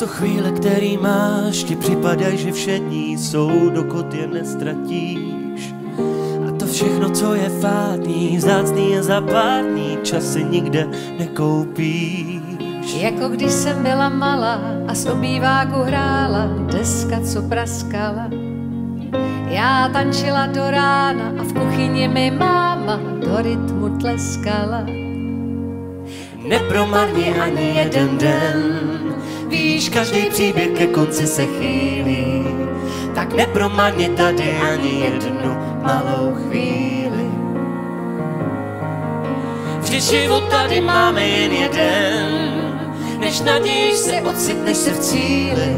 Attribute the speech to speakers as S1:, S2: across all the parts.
S1: Často chvíle, který máš, ti připadají, že všední jsou, dokud je nestratíš. A to všechno, co je fádní, vzácný je za pár dní, časy nikde nekoupíš.
S2: Jako když jsem byla malá a z obýváku hrála deska, co praskala. Já tančila do rána a v kuchyni mi máma do rytmu tleskala.
S1: Nepromarni ani jeden den, víš, každý příběh ke konci se chýlí, tak nepromarni tady ani jednu malou chvíli. Vždyť život tady máme jen jeden, než nadějíš se, ocitneš se v cíli,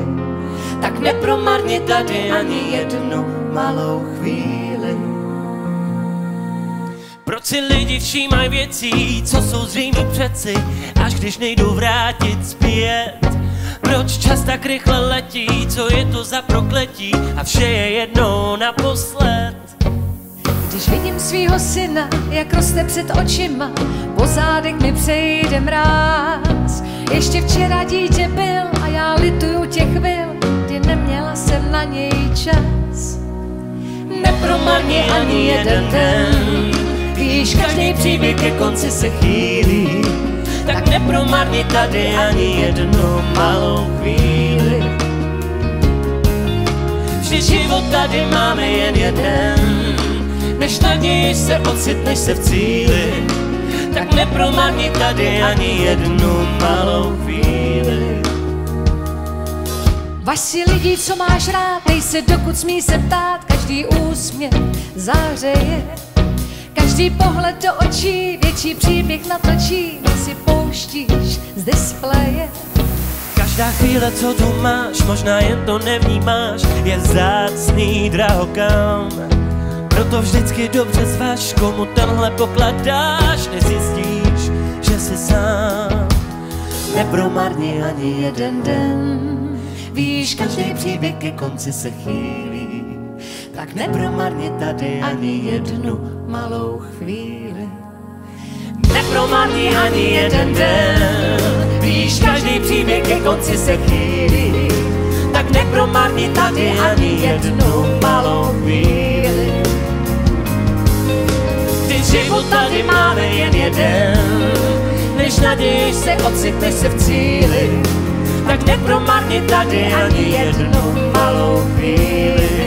S1: tak nepromarni tady ani jednu malou chvíli. Proč si lidi všímají věcí, co jsou zřejmý přeci, až když nejdou vrátit zpět? Proč čas tak rychle letí, co je to za prokletí a vše je jednou naposled?
S2: Když vidím svýho syna, jak roste před očima, po zádech mi přejde mráz. Ještě včera dítě byl a já lituju těch chvil, kdy neměla jsem na něj čas.
S1: Nepromarni ani jeden den, víš, každý příběh ke konci se chýlí, tak nepromarni tady ani jednu malou chvíli. Vždy život tady máme jen jeden, než naději se ocitneš se v cíli, tak nepromarni tady ani jednu malou chvíli.
S2: Vaš si lidi, co máš rád, dej se dokud smí se ptát, každý úsměv zářeje. Každý pohled do očí, větší příběh natočí, si pouštíš z displeje.
S1: Každá chvíle, co tu máš, možná jen to nevnímáš, je vzácný drahokam. Proto vždycky dobře zvaž, komu tenhle poklad dáš, nezjistíš, že jsi sám. Nepromarni ani jeden den, víš, každý příběh ke konci se chýlí, tak nepromarni tady ani jednu malou chvíli. Nepromarni ani jeden den, víš, každý příběh ke konci se chýlí, tak nepromarni tady ani jednu malou chvíli. Ty život tady máme jen jeden, než nadějíš se, ocitneš se v cíli, tak nepromarni tady ani jednu malou chvíli.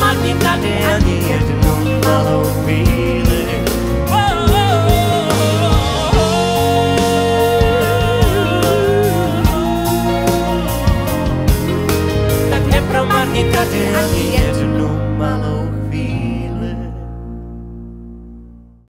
S1: Tak nepromarni tady ani jednu malou chvíli. Tak nepromarni tady ani jednu malou